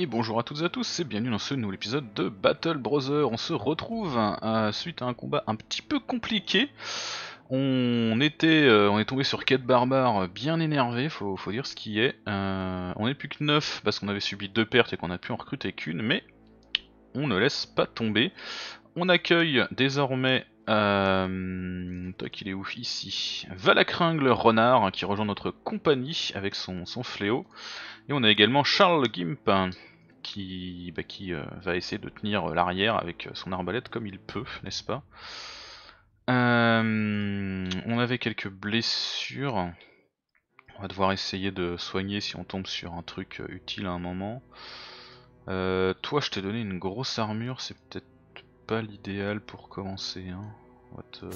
Et bonjour à toutes et à tous et bienvenue dans ce nouvel épisode de Battle Brother. On se retrouve euh, suite à un combat un petit peu compliqué. On était, euh, on est tombé sur quête barbare bien énervé, faut, dire ce qui est. Euh, on est plus que 9 parce qu'on avait subi deux pertes et qu'on a pu en recruter qu'une, mais on ne laisse pas tomber. On accueille désormais euh, toi qu'il est où ici Valakringle Renard hein, qui rejoint notre compagnie avec son, fléau. Et on a également Charles Gimp hein, qui, bah, qui euh, va essayer de tenir l'arrière avec son arbalète comme il peut, n'est-ce pas? Euh, On avait quelques blessures. On va devoir essayer de soigner si on tombe sur un truc utile à un moment. Euh, toi je t'ai donné une grosse armure, c'est peut-être pas l'idéal pour commencer. On va te...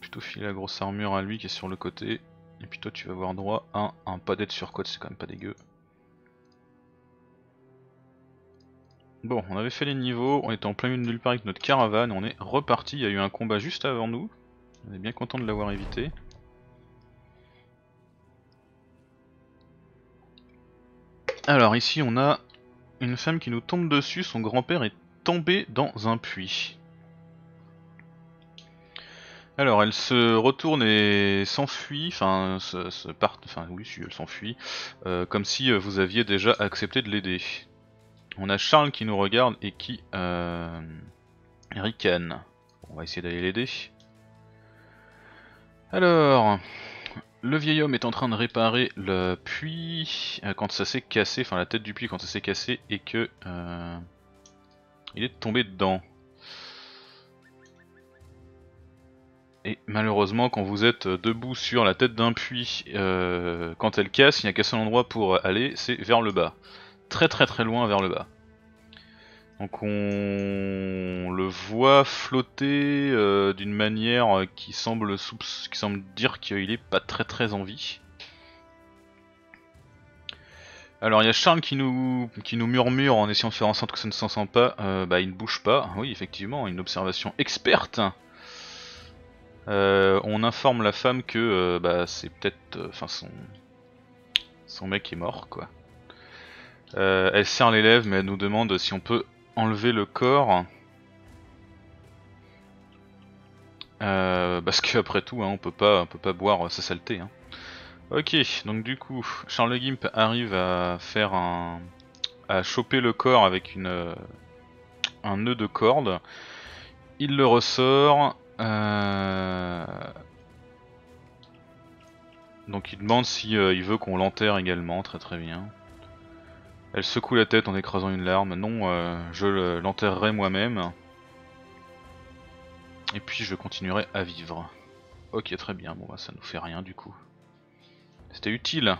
Plutôt filer la grosse armure à lui qui est sur le côté. Et puis toi tu vas avoir droit à un pas sur c'est quand même pas dégueu. Bon, on avait fait les niveaux, on était en plein milieu de nulle avec notre caravane, on est reparti, il y a eu un combat juste avant nous. On est bien content de l'avoir évité. Alors ici on a une femme qui nous tombe dessus, son grand-père est tombé dans un puits. Alors elle se retourne et s'enfuit, enfin se, part, enfin oui elle s'enfuit, euh, comme si euh, vous aviez déjà accepté de l'aider. On a Charles qui nous regarde et qui euh, ricane. On va essayer d'aller l'aider. Alors, le vieil homme est en train de réparer le puits quand ça s'est cassé, enfin la tête du puits quand ça s'est cassé et que il est tombé dedans. Et malheureusement, quand vous êtes debout sur la tête d'un puits, euh, quand elle casse, il n'y a qu'un seul endroit pour aller, c'est vers le bas. Très très très loin vers le bas. Donc on le voit flotter euh, d'une manière qui semble, qui semble dire qu'il est pas très très en vie. Alors il y a Charles qui nous, qui nous murmure en essayant de faire en sorte que ça ne s'en sent pas, euh, bah il ne bouge pas, oui effectivement, une observation experte. Euh, on informe la femme que euh, bah, c'est peut-être, enfin son, son mec est mort quoi. Elle serre les lèvres mais elle nous demande si on peut enlever le corps. Parce qu'après tout, hein, on peut pas, on peut pas boire sa saleté. Hein. Ok, donc du coup, Charles Gimp arrive à faire un, à choper le corps avec une, un nœud de corde. Il le ressort. Euh... Donc il demande si euh, il veut qu'on l'enterre également, très très bien. Elle secoue la tête en écrasant une larme. Non, euh, je l'enterrerai moi-même. Et puis je continuerai à vivre. Ok, très bien. Bon, bah, ça nous fait rien du coup. C'était utile.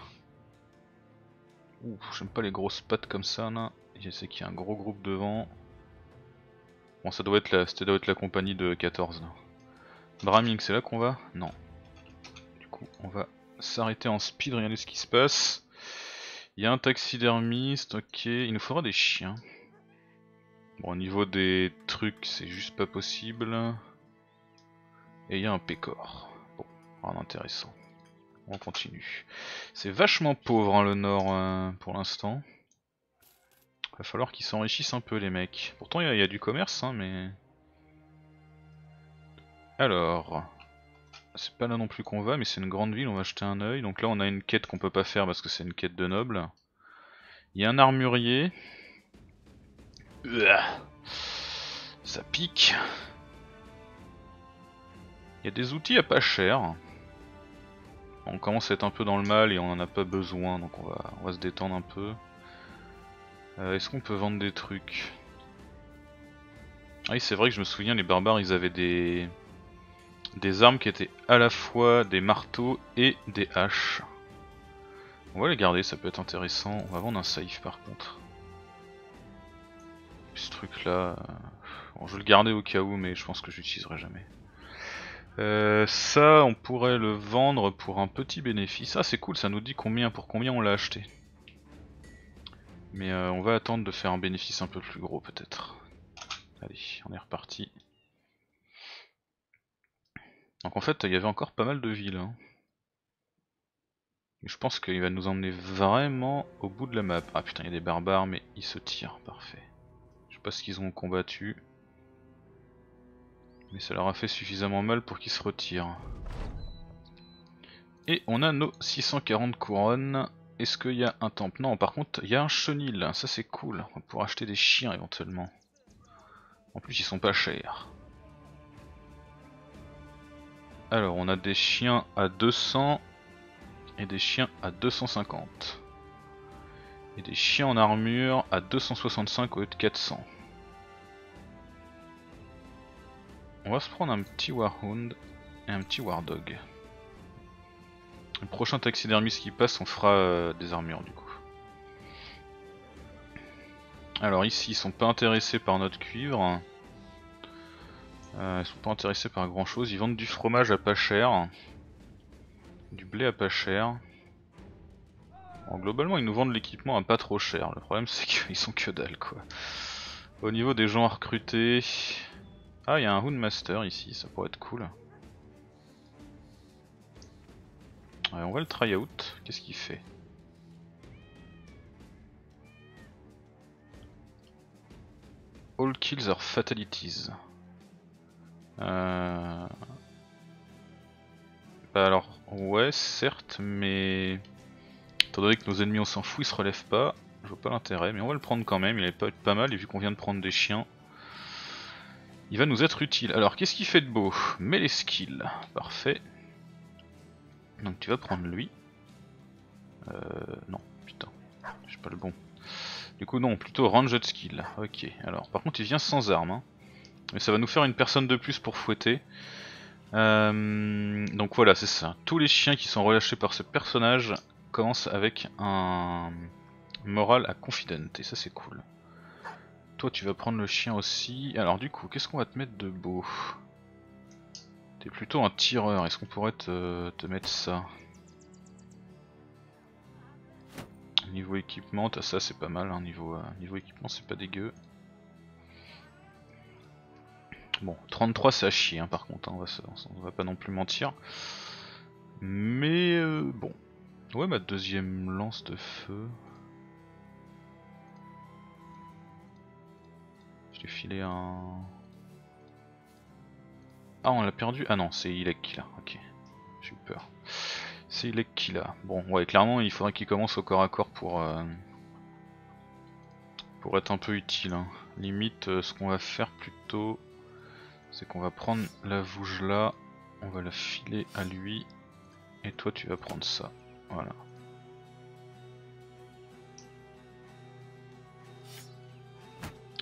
Ouh, j'aime pas les grosses pattes comme ça là. Je sais qu'il y a un gros groupe devant. Bon, ça doit être la, ça doit être la compagnie de 14 là. Braming, c'est là qu'on va? Non. Du coup, on va s'arrêter en speed, regarder ce qui se passe. Il y a un taxidermiste, ok. Il nous faudra des chiens. Bon, au niveau des trucs, c'est juste pas possible. Et il y a un pécor. Bon, rien intéressant. On continue. C'est vachement pauvre hein, le nord euh, pour l'instant. Va falloir qu'ils s'enrichissent un peu les mecs. Pourtant il y, a du commerce, hein, mais... Alors... C'est pas là non plus qu'on va, mais c'est une grande ville, on va jeter un oeil. Donc là on a une quête qu'on peut pas faire parce que c'est une quête de noble. Il y a un armurier. Ça pique. Il y a des outils à pas cher. On commence à être un peu dans le mal et on en a pas besoin, donc on va, se détendre un peu. Euh, Est-ce qu'on peut vendre des trucs? Ah Oui, c'est vrai que je me souviens, les barbares, ils avaient des des armes qui étaient à la fois des marteaux et des haches. On va les garder, ça peut être intéressant. On va vendre un safe par contre. Ce truc là, bon, je vais le garder au cas où, mais je pense que je l'utiliserai jamais. Euh, ça, on pourrait le vendre pour un petit bénéfice. Ah, c'est cool, ça nous dit combien pour combien on l'a acheté. Mais euh, on va attendre de faire un bénéfice un peu plus gros peut-être. Allez, on est reparti. Donc en fait, il y avait encore pas mal de villes. Hein. Je pense qu'il va nous emmener vraiment au bout de la map. Ah putain, il y a des barbares, mais ils se tirent, parfait. Je sais pas ce qu'ils ont combattu. Mais ça leur a fait suffisamment mal pour qu'ils se retirent. Et on a nos 640 couronnes. Est-ce qu'il y a un temple? Non, par contre, il y a un chenil. Ça, c'est cool. On va acheter des chiens éventuellement. En plus, ils sont pas chers. Alors, on a des chiens à 200 et des chiens à 250. Et des chiens en armure à 265 au lieu de 400. On va se prendre un petit Warhound et un petit Wardog. Le prochain taxidermiste qui passe, on fera euh, des armures du coup. Alors ici, ils sont pas intéressés par notre cuivre. Euh, ils sont pas intéressés par grand chose. Ils vendent du fromage à pas cher. Du blé à pas cher. globalement, ils nous vendent l'équipement à pas trop cher. Le problème, c'est qu'ils sont que dalle quoi. Au niveau des gens à recruter. Ah, il y a un Houndmaster ici, ça pourrait être cool. on va le try out. Qu'est-ce qu'il fait? All kills are fatalities. Euh... Bah alors, ouais, certes, mais... Étant donné que nos ennemis on s'en fout, ils se relèvent pas, je vois pas l'intérêt, mais on va le prendre quand même, il est pas, pas mal, et vu qu'on vient de prendre des chiens, il va nous être utile. Alors, qu'est-ce qu'il fait de beau? Les skills, parfait. Donc tu vas prendre lui. Euh, non, putain, j'ai pas le bon. Du coup non, plutôt ranged skill. Ok, alors par contre il vient sans arme. Hein. Mais ça va nous faire une personne de plus pour fouetter. Euh, donc voilà, c'est ça. Tous les chiens qui sont relâchés par ce personnage commencent avec un moral à confident. Et ça c'est cool. Toi tu vas prendre le chien aussi. Alors du coup, qu'est-ce qu'on va te mettre de beau? T'es plutôt un tireur, est-ce qu'on pourrait te, mettre ça? Niveau équipement, t'as ça c'est pas mal, hein. niveau, euh, niveau équipement c'est pas dégueu. Bon, 33 c'est à chier hein, par contre, hein. on, va, on, va, pas non plus mentir. Mais euh, bon. Ouais, ma deuxième lance de feu. Filé un... Ah, on l'a perdu Ah non, c'est Ilek qui l'a. Ok, j'ai eu peur. C'est Ilek qui l'a. Bon, ouais, clairement, il faudrait qu'il commence au corps à corps pour, euh, être un peu utile. Hein. Limite, euh, ce qu'on va faire plutôt, c'est qu'on va prendre la vouge là, on va la filer à lui, et toi tu vas prendre ça. Voilà.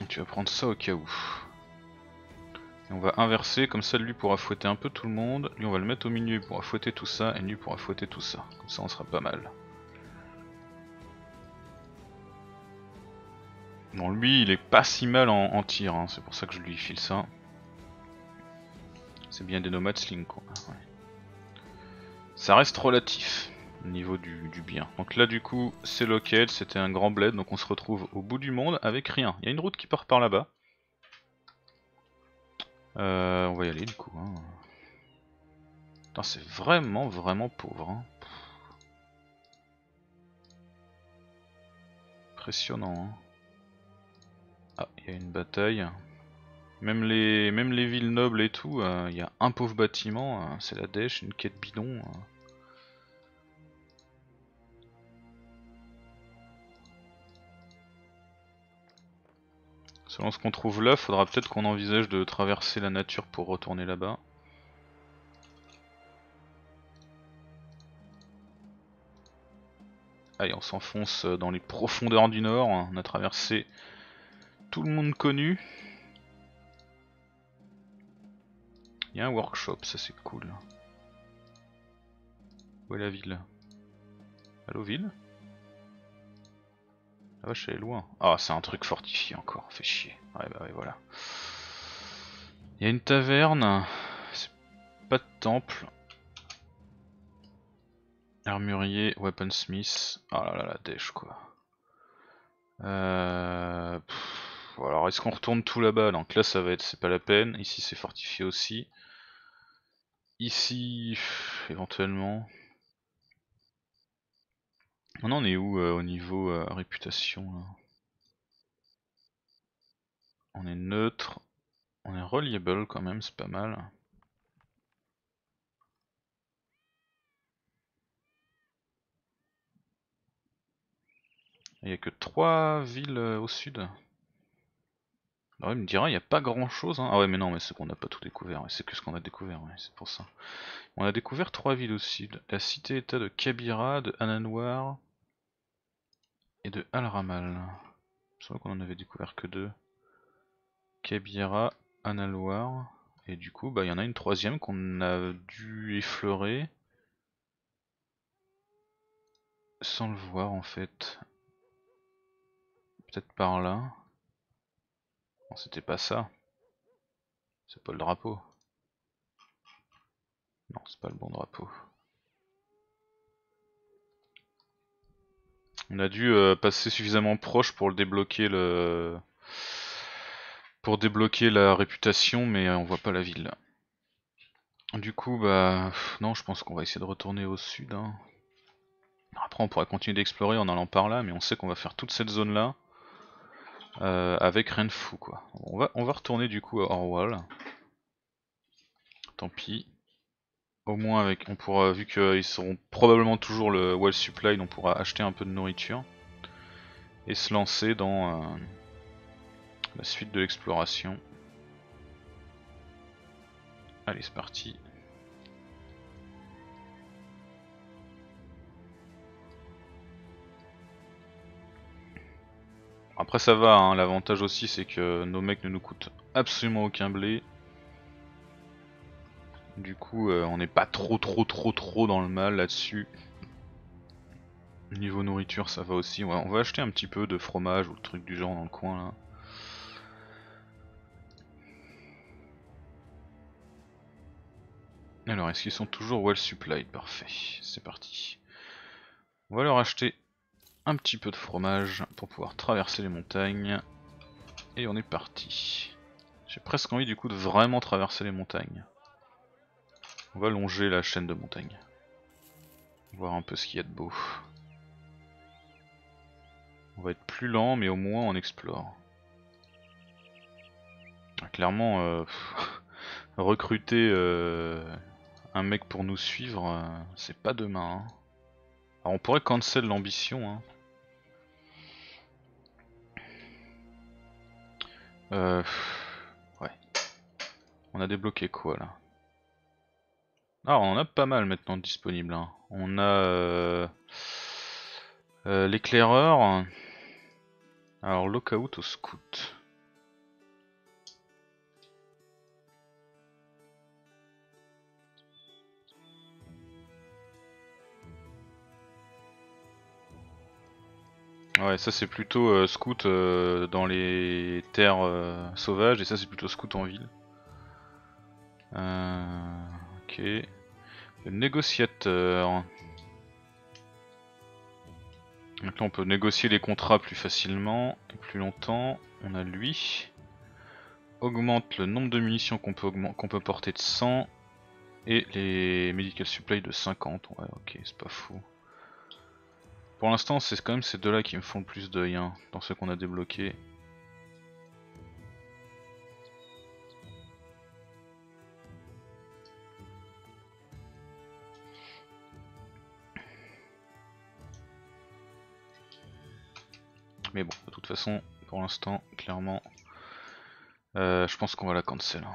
Tu vas prendre ça au cas où. On va inverser, comme ça lui pourra fouetter un peu tout le monde, lui on va le mettre au milieu, il pourra fouetter tout ça, et lui pourra fouetter tout ça. Comme ça on sera pas mal. Bon lui il est pas si mal en, tir, hein. c'est pour ça que je lui file ça. C'est bien des nomads sling. Ça reste relatif au niveau du, du, bien. Donc là du coup c'est local, c'était un grand bled, donc on se retrouve au bout du monde avec rien. Il y a une route qui part par là-bas. Euh, on va y aller du coup. Hein. c'est vraiment vraiment pauvre. Hein. Impressionnant. Hein. Ah, il y a une bataille. Même les, même les villes nobles et tout, euh, il y a un pauvre bâtiment, euh, c'est la dèche, une quête bidon. Selon ce qu'on trouve là, faudra peut-être qu'on envisage de traverser la nature pour retourner là-bas. Allez, on s'enfonce dans les profondeurs du nord. On a traversé tout le monde connu. Il y a un workshop, ça c'est cool. Où est la ville? Allo ville? La vache elle est loin. Ah c'est un truc fortifié encore, fait chier. Ouais bah ouais voilà. Il y a une taverne, c'est pas de temple. Armurier, weaponsmith. Ah là là la dèche quoi. Euh... alors est-ce qu'on retourne tout là-bas? Donc là ça va être, c'est pas la peine. Ici c'est fortifié aussi. Ici, éventuellement. On est où euh, au niveau euh, réputation là? On est neutre, on est reliable quand même, c'est pas mal. Il n'y a que 3 villes euh, au sud. Alors il me dira, il n'y a pas grand chose. Hein. Ah ouais, mais non, mais c'est qu'on n'a pas tout découvert. C'est que ce qu'on a découvert, c'est pour ça. On a découvert trois villes au sud. La cité-état de Kabira, de Ananwar et de Al-Ramal. Je qu'on en avait découvert que deux. Kabira, Ananwar. Et du coup, bah il y en a une troisième qu'on a dû effleurer. Sans le voir en fait. Peut-être par là. Non, c'était pas ça. C'est pas le drapeau. Non, c'est pas le bon drapeau. On a dû euh, passer suffisamment proche pour le débloquer le pour débloquer la réputation mais euh, on voit pas la ville. Du coup bah non je pense qu'on va essayer de retourner au sud. Hein. Après on pourrait continuer d'explorer en allant par là mais on sait qu'on va faire toute cette zone là. Euh, avec rien de fou quoi. On va, on va retourner du coup à Orwell. Tant pis. Au moins avec, on pourra, vu qu'ils seront probablement toujours le well supply, on pourra acheter un peu de nourriture et se lancer dans euh, la suite de l'exploration. Allez c'est parti. Après ça va, hein. l'avantage aussi c'est que nos mecs ne nous coûtent absolument aucun blé. Du coup euh, on n'est pas trop trop trop trop dans le mal là-dessus. Niveau nourriture ça va aussi, on va acheter un petit peu de fromage ou le truc du genre dans le coin là. Alors est-ce qu'ils sont toujours well supplied? Parfait, c'est parti. On va leur acheter un petit peu de fromage pour pouvoir traverser les montagnes. Et on est parti. J'ai presque envie du coup de vraiment traverser les montagnes. On va longer la chaîne de montagnes. Voir un peu ce qu'il y a de beau. On va être plus lent mais au moins on explore. Ah, clairement, euh, recruter euh, un mec pour nous suivre, euh, c'est pas demain. Hein. Alors on pourrait cancel l'ambition. Hein. Ouais. On a débloqué quoi là? Ah on en a pas mal maintenant disponible. Hein. On a euh... euh, l'éclaireur. Alors lockout au scout. Ouais, ça c'est plutôt euh, scout dans les terres sauvages et ça c'est plutôt scout en ville. ok. Le négociateur. Donc là on peut négocier les contrats plus facilement et plus longtemps. On a lui. Augmente le nombre de munitions qu'on peut, peut porter de 100 et les medical supply de 50. Ouais ok c'est pas fou. Pour l'instant, c'est quand même ces deux-là qui me font le plus d'œil, hein, dans ceux qu'on a débloqués. Toute façon, pour l'instant, clairement, euh, je pense qu'on va la cancel. Hein.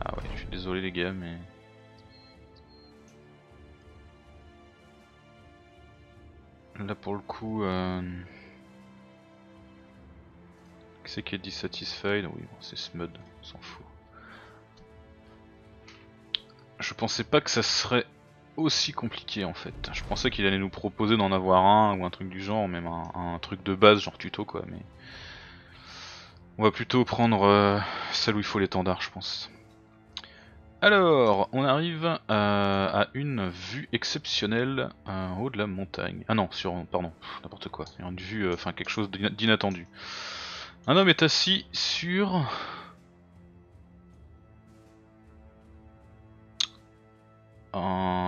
Ah ouais, je suis désolé les gars, mais... Là pour le coup, euh... c'est qui est dissatisfied Oui, c'est Smud, on s'en fout. Je pensais pas que ça serait aussi compliqué en fait. Je pensais qu'il allait nous proposer d'en avoir un ou un truc du genre, même un, truc de base genre tuto quoi, mais... On va plutôt prendre euh, celle où il faut l'étendard je pense. Alors, on arrive euh, à, une vue exceptionnelle euh, en haut de la montagne. Ah non, sur, pardon, n'importe quoi. Une vue, euh, enfin quelque chose d'inattendu. Un homme est assis sur...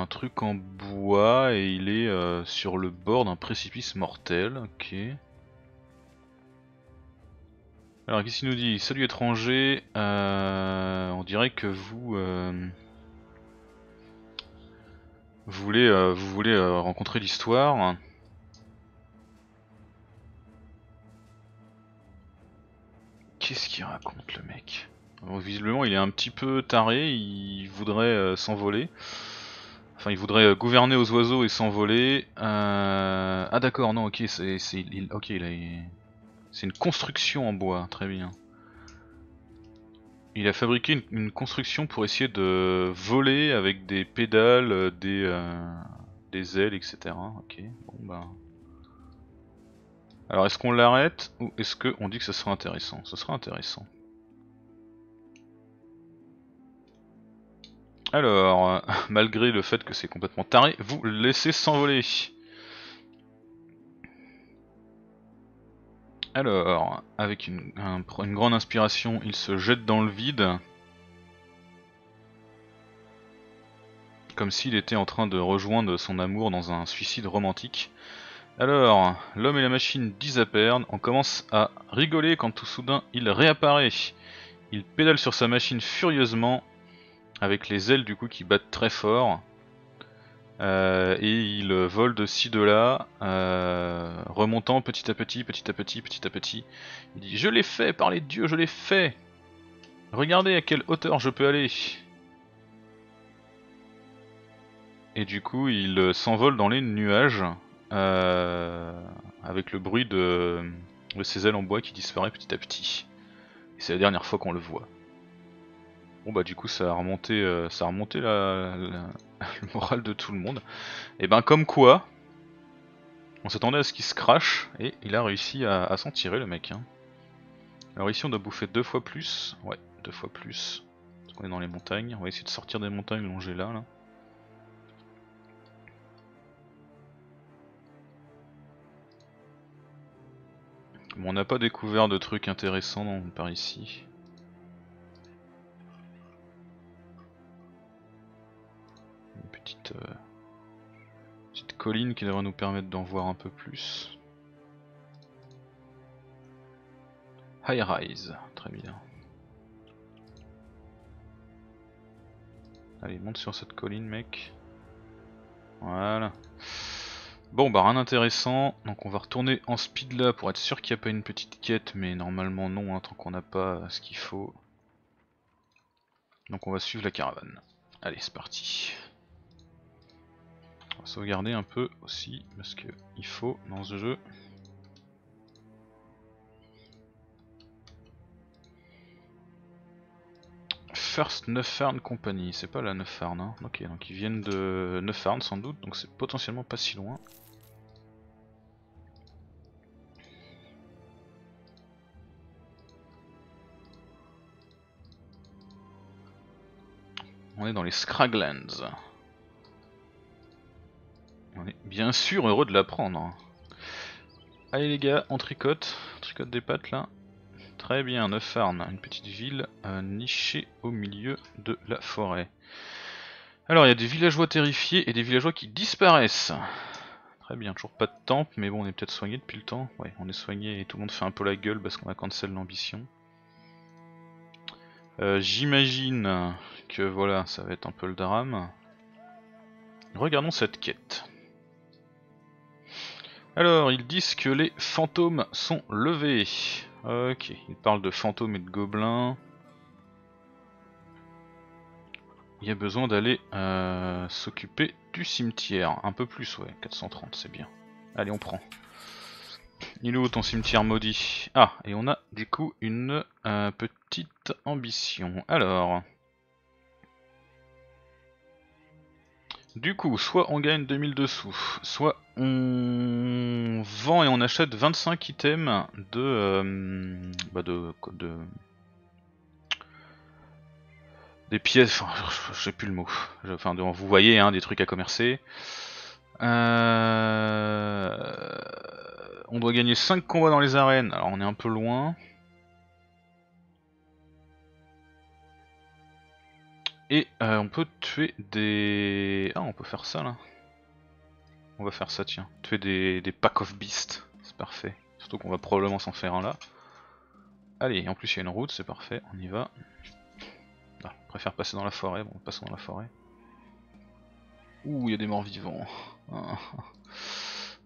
truc en bois et il est euh, sur le bord d'un précipice mortel. Ok. Alors qu'est-ce qu'il nous dit? Salut étranger, euh, on dirait que vous... Euh, vous voulez, vous voulez rencontrer l'histoire. Qu'est-ce qu'il raconte le mec? Visiblement il est un petit peu taré, il voudrait s'envoler. Il voudrait gouverner aux oiseaux et s'envoler. Euh... Ah d'accord, non, ok, c'est, une construction en bois, très bien. Il a fabriqué une, construction pour essayer de voler avec des pédales, des, euh, des ailes, etc. Ok, bon bah. Alors est-ce qu'on l'arrête ou est-ce qu'on dit que ça serait intéressant? Ce serait intéressant. Alors, malgré le fait que c'est complètement taré, vous laissez s'envoler. Alors, avec une, grande inspiration, il se jette dans le vide. Comme s'il était en train de rejoindre son amour dans un suicide romantique. Alors, l'homme et la machine perdre, on commence à rigoler quand tout soudain il réapparaît. Il pédale sur sa machine furieusement avec les ailes du coup qui battent très fort. Euh, et il vole de ci de là, euh, remontant petit à petit, petit à petit, petit à petit. Il dit Je l'ai fait, par les dieux, je l'ai fait Regardez à quelle hauteur je peux aller Et du coup, il s'envole dans les nuages, euh, avec le bruit de, de ses ailes en bois qui disparaît petit à petit. Et c'est la dernière fois qu'on le voit. Bon bah du coup ça a remonté, euh, ça a remonté la, le moral de tout le monde. Et ben comme quoi, on s'attendait à ce qu'il se crache et il a réussi à, s'en tirer le mec. Hein. Alors ici on doit bouffer deux fois plus, ouais deux fois plus. Parce qu'on est dans les montagnes, on va essayer de sortir des montagnes longées là. là. Bon, on n'a pas découvert de trucs intéressants par ici. Euh, petite, colline qui devrait nous permettre d'en voir un peu plus. High Rise, très bien. Allez, monte sur cette colline, mec. Voilà. Bon, bah rien d'intéressant. Donc on va retourner en speed là pour être sûr qu'il n'y a pas une petite quête, mais normalement non, hein, tant qu'on n'a pas ce qu'il faut. Donc on va suivre la caravane. Allez, c'est parti. On va sauvegarder un peu aussi, parce que il faut dans ce jeu. First Neufern Company, c'est pas la Neufern, hein. ok, donc ils viennent de Neufern sans doute, donc c'est potentiellement pas si loin. On est dans les Scraglands. On est bien sûr heureux de l'apprendre. Allez les gars, on tricote. On tricote des pattes là. Très bien, Neuffarn, une petite ville euh, nichée au milieu de la forêt. Alors il y a des villageois terrifiés et des villageois qui disparaissent. Très bien, toujours pas de temple, mais bon on est peut-être soigné depuis le temps. Ouais, on est soigné et tout le monde fait un peu la gueule parce qu'on a cancel l'ambition. Euh, j'imagine que voilà, ça va être un peu le drame. Regardons cette quête. Alors, ils disent que les fantômes sont levés. Ok, ils parlent de fantômes et de gobelins. Il y a besoin d'aller euh, s'occuper du cimetière. Un peu plus, ouais, 430, c'est bien. Allez, on prend. Il est où ton cimetière maudit? Ah, et on a du coup une euh, petite ambition. Alors... Du coup, soit on gagne 2000 sous, soit on vend et on achète 25 items de... Euh, bah de, de... Des pièces, enfin, je sais plus le mot. Enfin, vous voyez, hein, des trucs à commercer. Euh, on doit gagner 5 combats dans les arènes, alors on est un peu loin. Et euh, on peut tuer des... Ah on peut faire ça là. On va faire ça tiens. Tuer des, des pack of beasts. C'est parfait. Surtout qu'on va probablement s'en faire un là. Allez, en plus il y a une route, c'est parfait, on y va. Ah, je préfère passer dans la forêt, bon passons dans la forêt. Ouh, il y a des morts vivants.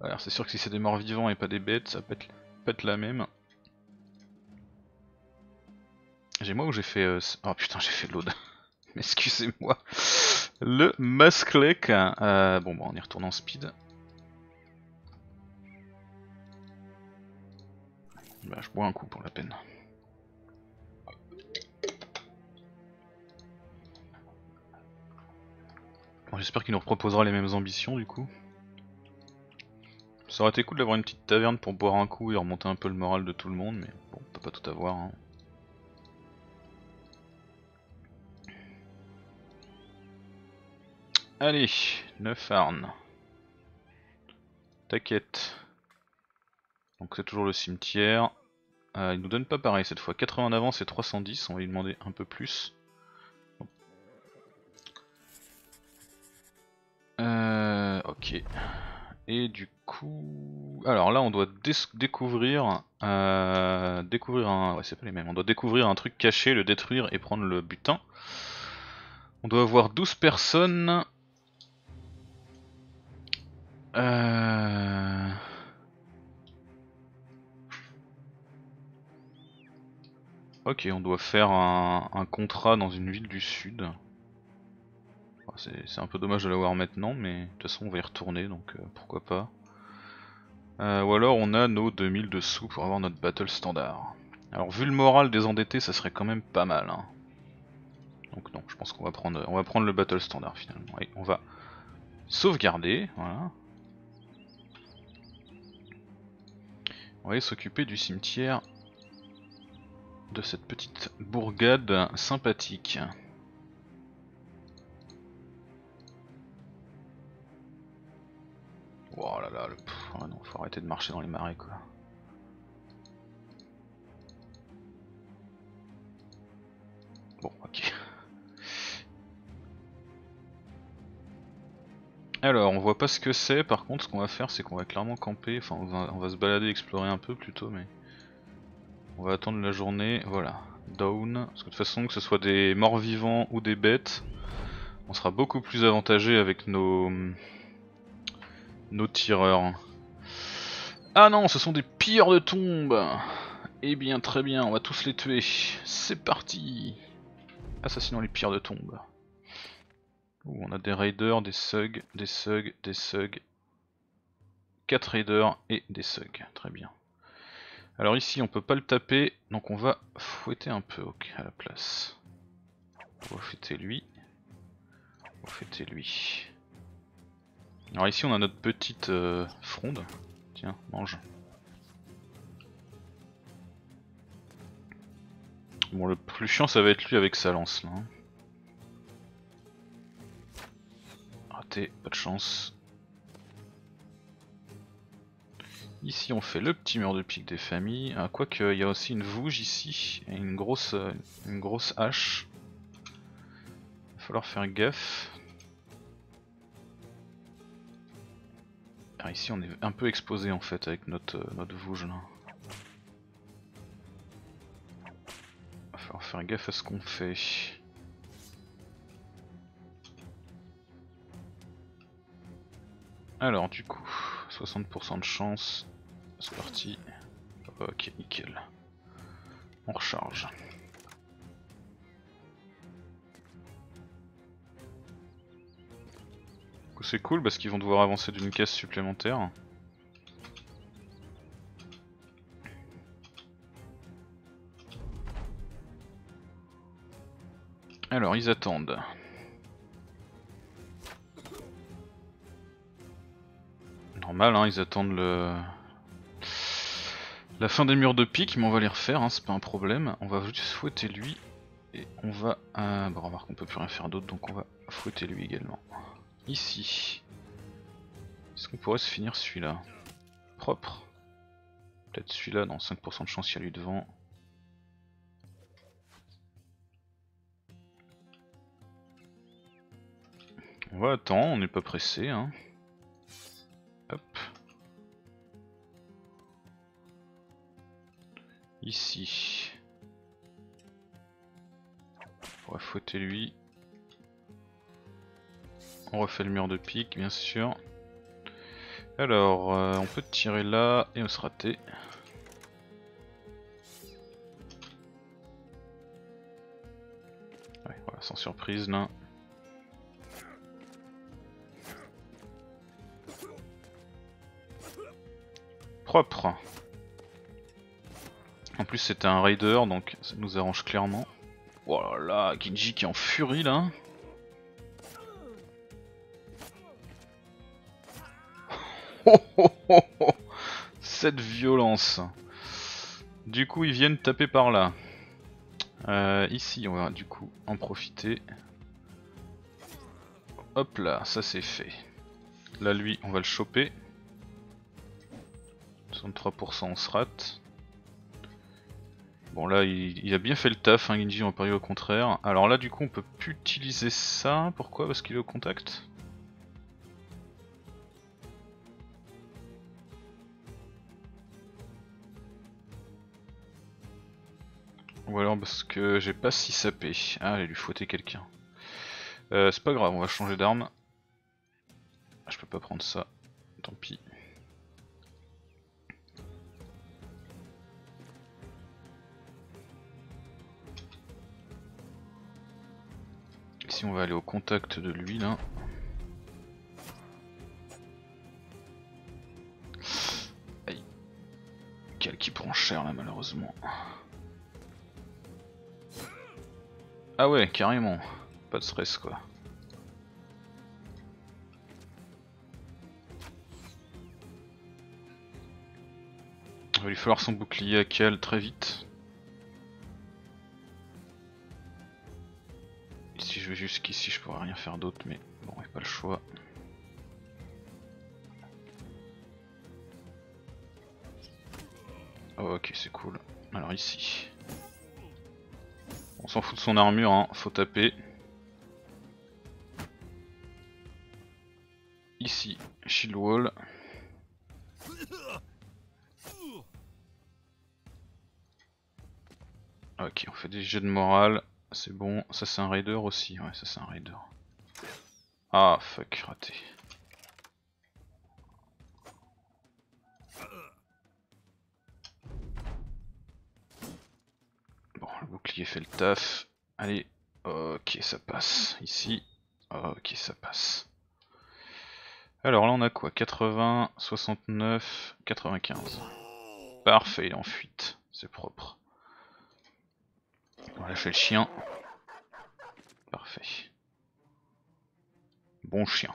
Alors c'est sûr que si c'est des morts vivants et pas des bêtes, ça peut être, la même. J'ai moi où j'ai fait... Euh, oh putain j'ai fait l'aude. Excusez-moi. Le Musklek. Euh, bon bah on y retourne en speed. Bah je bois un coup pour la peine. J'espère qu'il nous proposera les mêmes ambitions du coup. Ça aurait été cool d'avoir une petite taverne pour boire un coup et remonter un peu le moral de tout le monde, mais bon, on peut pas tout avoir. Hein. Allez, 9 arnes. Taquette. Donc c'est toujours le cimetière. Euh, il nous donne pas pareil cette fois. 80 d'avance et 310, on va lui demander un peu plus. Euh, ok. Et du coup... Alors là on doit découvrir... Euh, découvrir un... Ouais c'est pas les mêmes. On doit découvrir un truc caché, le détruire et prendre le butin. On doit avoir 12 personnes. Euh... Ok, on doit faire un contrat dans une ville du sud. C'est un peu dommage de l'avoir maintenant, mais de toute façon on va y retourner, donc euh, pourquoi pas. Euh, ou alors on a nos 2000 de sous pour avoir notre battle standard. Alors vu le moral des endettés, ça serait quand même pas mal. Hein. Donc non, je pense qu'on va prendre, on va prendre le battle standard finalement. on va sauvegarder, voilà. On va aller s'occuper du cimetière de cette petite bourgade sympathique. Oh là là, le... oh non, faut arrêter de marcher dans les marais quoi. Bon, ok. Alors, on voit pas ce que c'est, par contre, ce qu'on va faire, c'est qu'on va clairement camper, enfin, on va, se balader, explorer un peu plutôt, mais... On va attendre la journée, voilà. Down, parce que de toute façon, que ce soit des morts vivants ou des bêtes, on sera beaucoup plus avantagé avec nos nos tireurs. Ah non, ce sont des pilleurs de tombes Eh bien, très bien, on va tous les tuer. C'est parti Assassinons les pires de tombes. On a des raiders, des sugs, des sugs, des sugs. 4 raiders et des sugs. Très bien. Alors ici, on peut pas le taper, donc on va fouetter un peu à la place. On va fouetter lui. On va fouetter lui. Alors ici on a notre petite euh, fronde. Tiens, mange. Bon le plus chiant ça va être lui avec sa lance là. Hein. Pas de chance. Ici on fait le petit mur de pique des familles. Ah, Quoique il y a aussi une vouge ici et une grosse, une grosse hache. Il va falloir faire gaffe. Ah, ici on est un peu exposé en fait avec notre, euh, notre vouge là. Va falloir faire gaffe à ce qu'on fait. Alors du coup, 60% de chance, c'est parti. Ok, nickel. On recharge. c'est cool parce qu'ils vont devoir avancer d'une caisse supplémentaire. Alors ils attendent. Normal hein, ils attendent le... La fin des murs de pique, mais on va les refaire, hein, c'est pas un problème. On va juste fouetter lui. Et on va... Euh, bon remarque on peut plus rien faire d'autre donc on va fouetter lui également ici. Est-ce qu'on pourrait se finir celui-là? Propre. Peut-être celui-là, dans 5% de chance, il y a lui devant. On va attendre, on n'est pas pressé. Hein. Hop. Ici. On va fouetter lui. On refait le mur de pique, bien sûr. Alors, euh, on peut tirer là et on se rater. Voilà, sans surprise là. En plus c'était un raider donc ça nous arrange clairement. Oh là Genji qui est en furie là. Cette violence. Du coup, ils viennent taper par là. Euh, ici, on va du coup en profiter. Hop là, ça c'est fait. Là, lui, on va le choper. 63% on se rate. Bon là il, a bien fait le taf, hein, Genji on va au contraire. Alors là du coup on peut plus utiliser ça, pourquoi? Parce qu'il est au contact? Ou alors parce que j'ai pas si sapé. Ah, allez lui fouetter quelqu'un. Euh, c'est pas grave, on va changer d'arme. Je peux pas prendre ça, tant pis. On va aller au contact de lui là. Aïe. Quel qui prend cher là malheureusement. Ah ouais, carrément. Pas de stress quoi. Il va lui falloir son bouclier à Cal très vite. Jusqu'ici, je pourrais rien faire d'autre, mais bon, il pas le choix. Oh, ok, c'est cool. Alors ici. On s'en fout de son armure, hein. faut taper. Ici, shield wall. Ok, on fait des jets de morale. C'est bon, ça c'est un raider aussi, ouais ça c'est un raider. Ah fuck, raté. le bouclier fait le taf. Allez, ok, ça passe. Ici, ok, ça passe. Alors là, on a quoi? 80, 69, 95. Parfait, il est en fuite. C'est propre. On va lâcher le chien. Parfait. Bon chien.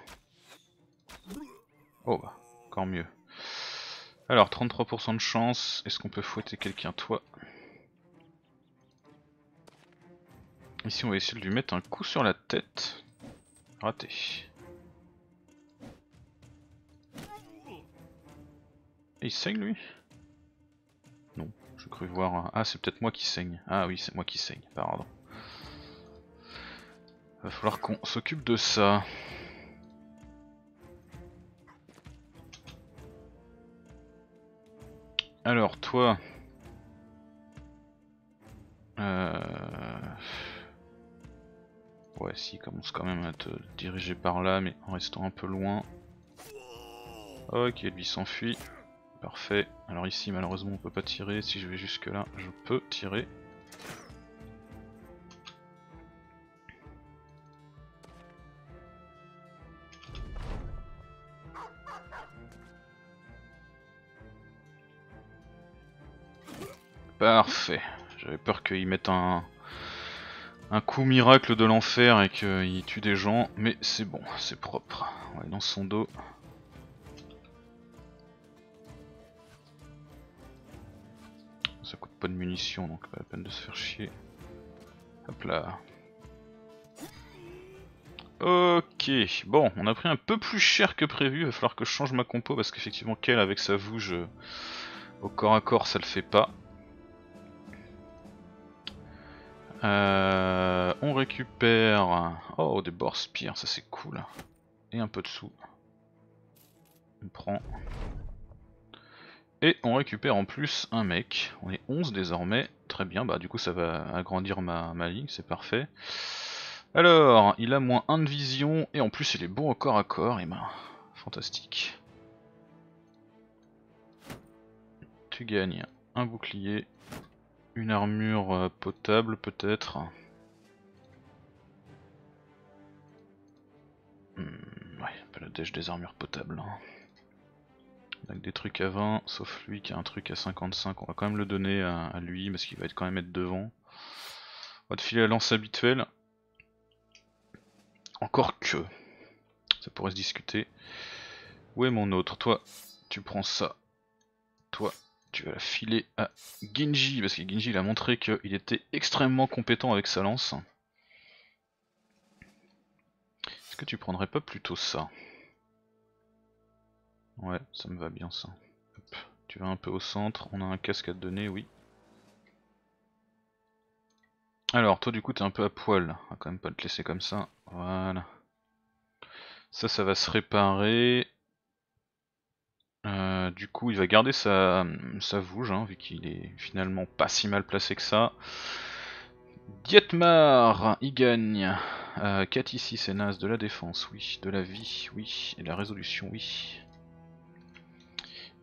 Oh bah, encore mieux. Alors, 33% de chance. Est-ce qu'on peut fouetter quelqu'un Toi? Ici on va essayer de lui mettre un coup sur la tête. Raté. Il saigne lui? Je cru voir... Ah c'est peut-être moi qui saigne. Ah oui c'est moi qui saigne, pardon. Va falloir qu'on s'occupe de ça. Alors toi... Euh... Ouais, si, commence quand même à te diriger par là, mais en restant un peu loin. Ok, lui s'enfuit. Parfait. Alors ici, malheureusement, on peut pas tirer. Si je vais jusque là, je peux tirer. Parfait. J'avais peur qu'il mette un, un coup miracle de l'enfer et qu'il tue des gens, mais c'est bon, c'est propre. Ouais, dans son dos. Pas de munitions, donc pas la peine de se faire chier. Hop là. Ok, bon, on a pris un peu plus cher que prévu, il va falloir que je change ma compo parce qu'effectivement qu'elle avec sa vouge euh, au corps à corps ça le fait pas. Euh, on récupère... Oh, des bords spires, ça c'est cool. Et un peu de sous. On prend. Et on récupère en plus un mec. On est 11 désormais. Très bien, bah du coup ça va agrandir ma, ma ligne, c'est parfait. Alors, il a moins 1 de vision, et en plus il est bon au corps à corps, et ben, fantastique. Tu gagnes un bouclier, une armure euh, potable peut-être. Hmm, ouais, pas la dèche des armures potables. Hein. Avec des trucs à 20, sauf lui qui a un truc à 55, on va quand même le donner à, lui parce qu'il va être quand même être devant. On va te filer la lance habituelle. Encore que, ça pourrait se discuter. Où est mon autre? Toi, tu prends ça. Toi, tu vas la filer à Genji, parce que Genji il a montré qu'il était extrêmement compétent avec sa lance. Est-ce que tu prendrais pas plutôt ça? Ouais, ça me va bien ça. Tu vas un peu au centre, on a un casque à te donner, oui. Alors, toi du coup t'es un peu à poil, on va quand même pas te laisser comme ça. Voilà. Ça, ça va se réparer. Euh, du coup, il va garder sa, sa vouge, hein, vu qu'il est finalement pas si mal placé que ça. Dietmar, il gagne. Euh, 4 ici, c'est naze. De la défense, oui. De la vie, oui. Et la résolution, oui.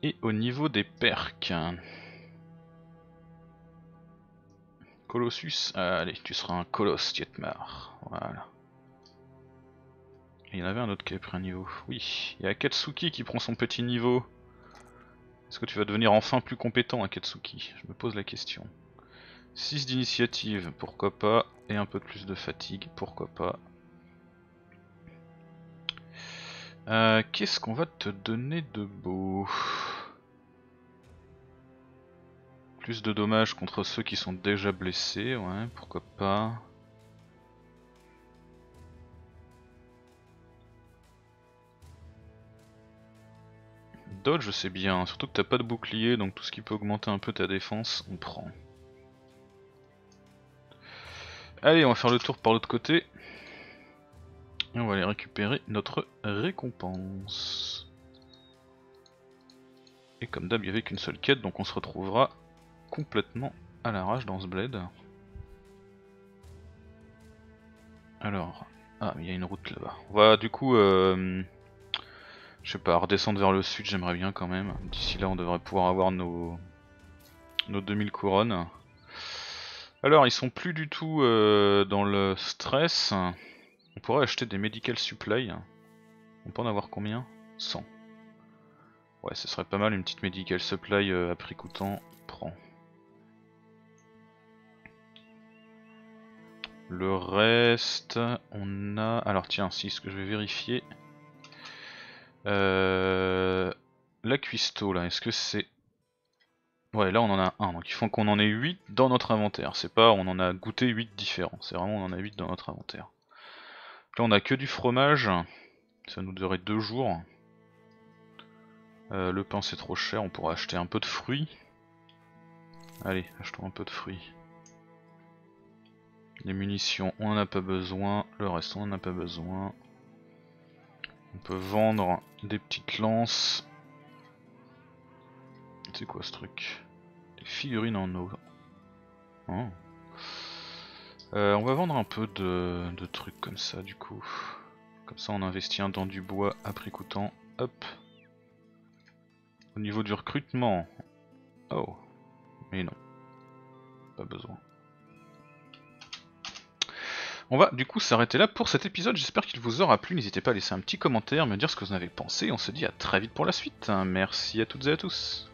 Et au niveau des perks. Colossus, allez, tu seras un colosse, Dietmar. Voilà. il y en avait un autre qui a pris un niveau. Oui, il y a Katsuki qui prend son petit niveau. Est-ce que tu vas devenir enfin plus compétent, Akatsuki? Je me pose la question. 6 d'initiative, pourquoi pas, et un peu plus de fatigue, pourquoi pas? Euh, qu'est-ce qu'on va te donner de beau? Plus de dommages contre ceux qui sont déjà blessés, ouais, pourquoi pas. Dodge c'est bien, surtout que t'as pas de bouclier, donc tout ce qui peut augmenter un peu ta défense, on prend. Allez, on va faire le tour par l'autre côté. Et on va aller récupérer notre récompense. Et comme d'hab, il n'y avait qu'une seule quête, donc on se retrouvera complètement à l'arrache dans ce bled. Alors, ah, il y a une route là-bas. On va du coup, euh, je sais pas, redescendre vers le sud, j'aimerais bien quand même. D'ici là, on devrait pouvoir avoir nos, nos 2000 couronnes. Alors, ils sont plus du tout euh, dans le stress. On pourrait acheter des medical supply. On peut en avoir combien? 100. Ouais, ce serait pas mal une petite medical supply euh, à prix coûtant. Prends. Le reste, on a... Alors tiens, si, ce que je vais vérifier. Euh... La cuistot là, est-ce que c'est... Ouais, là on en a un, donc il faut qu'on en ait 8 dans notre inventaire. C'est pas on en a goûté 8 différents, c'est vraiment on en a 8 dans notre inventaire. Là on a que du fromage, ça nous durerait 2 jours. Euh, le pain c'est trop cher, on pourra acheter un peu de fruits. Allez, achetons un peu de fruits. Les munitions, on en a pas besoin. Le reste, on en a pas besoin. On peut vendre des petites lances. C'est quoi ce truc? Des figurines en eau. Oh. Euh, on va vendre un peu de, trucs comme ça du coup. Comme ça on investit dans du bois à prix coûtant. Hop. Au niveau du recrutement. Oh. Mais non. Pas besoin. On va du coup s'arrêter là pour cet épisode, j'espère qu'il vous aura plu, n'hésitez pas à laisser un petit commentaire, me dire ce que vous en avez pensé, on se dit à très vite pour la suite, merci à toutes et à tous.